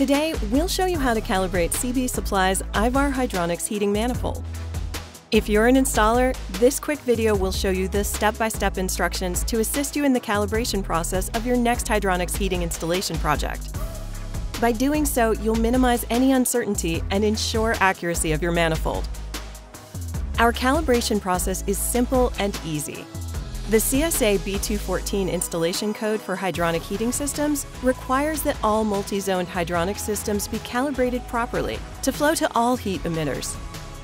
Today, we'll show you how to calibrate CB Supply's IVAR Hydronics heating manifold. If you're an installer, this quick video will show you the step-by-step -step instructions to assist you in the calibration process of your next hydronics heating installation project. By doing so, you'll minimize any uncertainty and ensure accuracy of your manifold. Our calibration process is simple and easy. The CSA B214 installation code for hydronic heating systems requires that all multi-zoned hydronic systems be calibrated properly to flow to all heat emitters.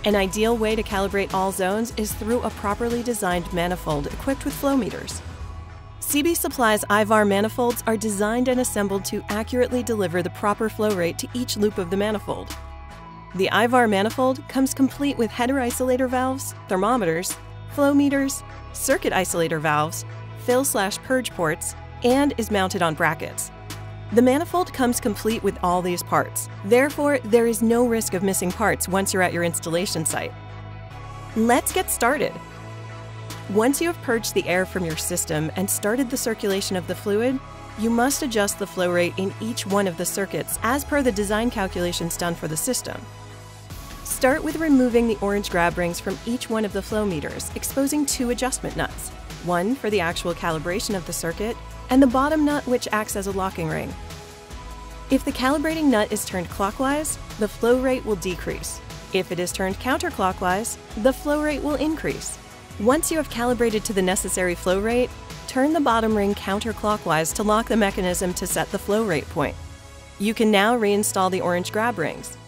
An ideal way to calibrate all zones is through a properly designed manifold equipped with flow meters. CB Supply's IVAR manifolds are designed and assembled to accurately deliver the proper flow rate to each loop of the manifold. The IVAR manifold comes complete with header isolator valves, thermometers, flow meters, circuit isolator valves, fill slash purge ports, and is mounted on brackets. The manifold comes complete with all these parts. Therefore, there is no risk of missing parts once you're at your installation site. Let's get started. Once you have purged the air from your system and started the circulation of the fluid, you must adjust the flow rate in each one of the circuits as per the design calculations done for the system. Start with removing the orange grab rings from each one of the flow meters, exposing two adjustment nuts, one for the actual calibration of the circuit, and the bottom nut which acts as a locking ring. If the calibrating nut is turned clockwise, the flow rate will decrease. If it is turned counterclockwise, the flow rate will increase. Once you have calibrated to the necessary flow rate, turn the bottom ring counterclockwise to lock the mechanism to set the flow rate point. You can now reinstall the orange grab rings.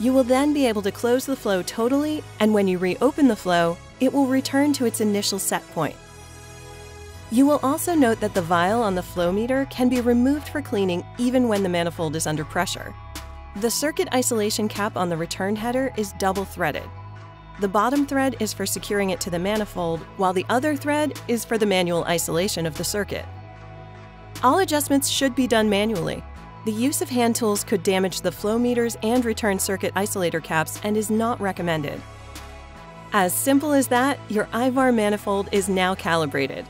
You will then be able to close the flow totally, and when you reopen the flow, it will return to its initial set point. You will also note that the vial on the flow meter can be removed for cleaning even when the manifold is under pressure. The circuit isolation cap on the return header is double threaded. The bottom thread is for securing it to the manifold, while the other thread is for the manual isolation of the circuit. All adjustments should be done manually. The use of hand tools could damage the flow meters and return circuit isolator caps and is not recommended. As simple as that, your IVAR manifold is now calibrated.